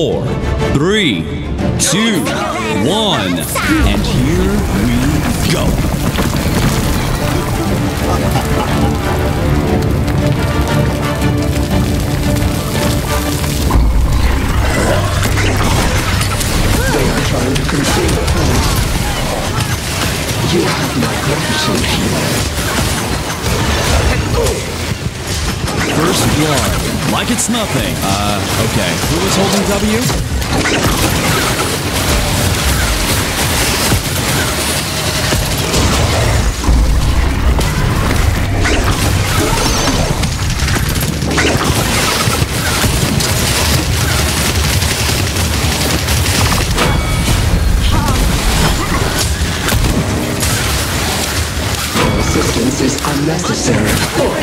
Four, three, two, nothing. Uh, okay. Who was holding W? Assistance is unnecessary.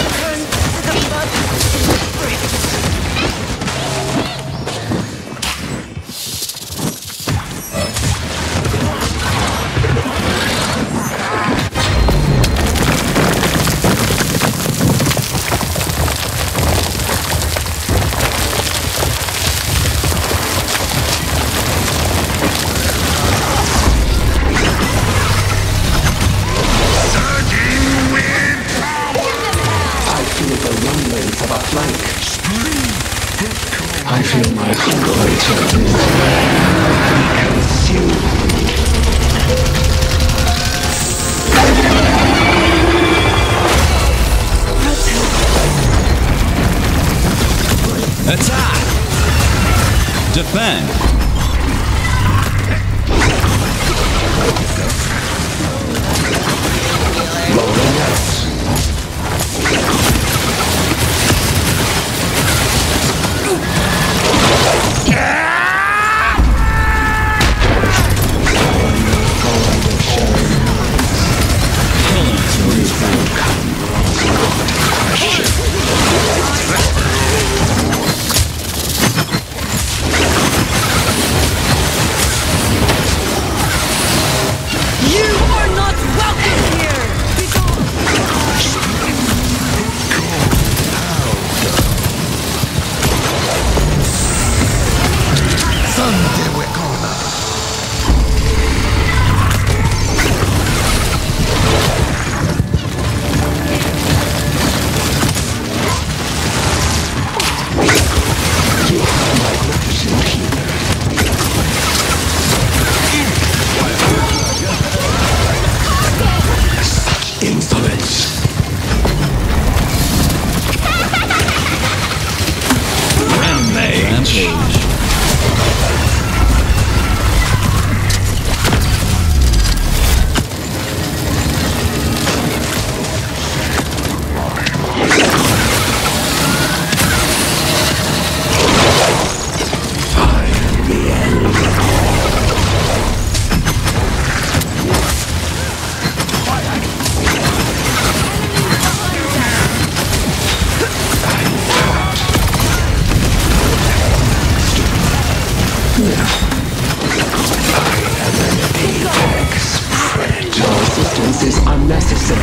Defend! Unnecessary.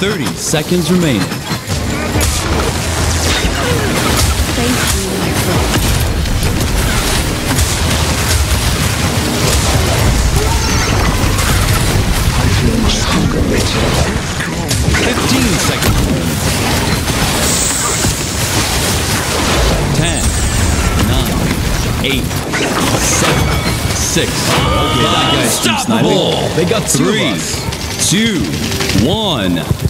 30 seconds remaining. 7, 6. Okay, that guy's sniping. They got three, two, one.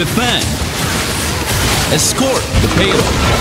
Defend. Escort the payload.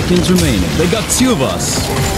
seconds remaining. They got two of us.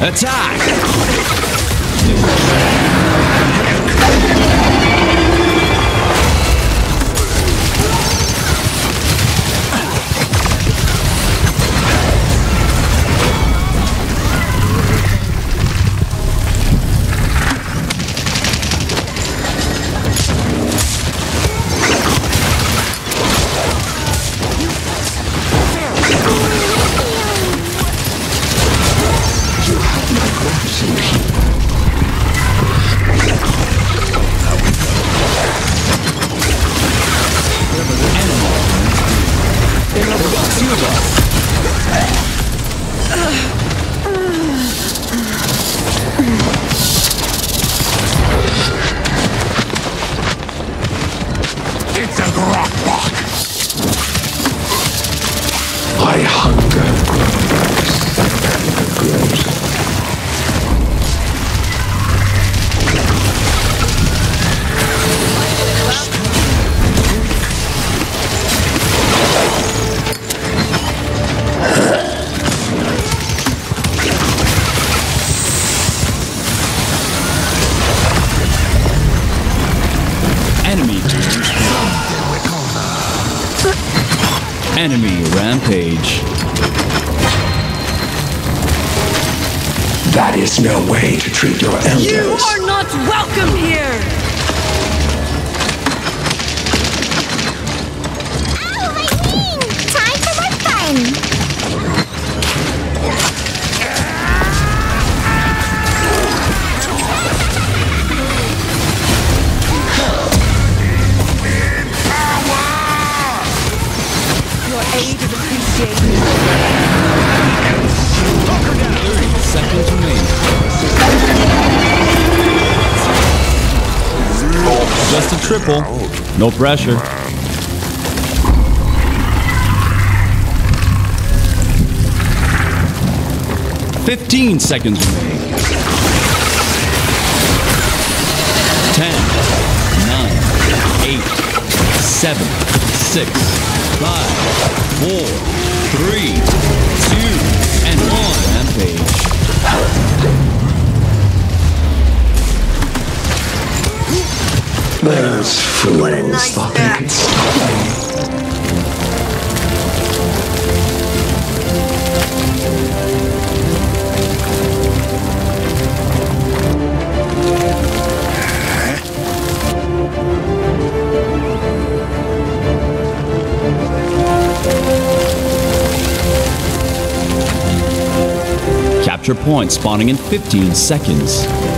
Attack! Enemy rampage. That is no way to treat your elders. You are not welcome here! Ow, my wing! Time for more fun! A triple. No pressure. Fifteen seconds remaining. Ten, nine, eight, seven, six, five, four, three, two, and one. Those fools thought they could stop me. Capture point spawning in 15 seconds.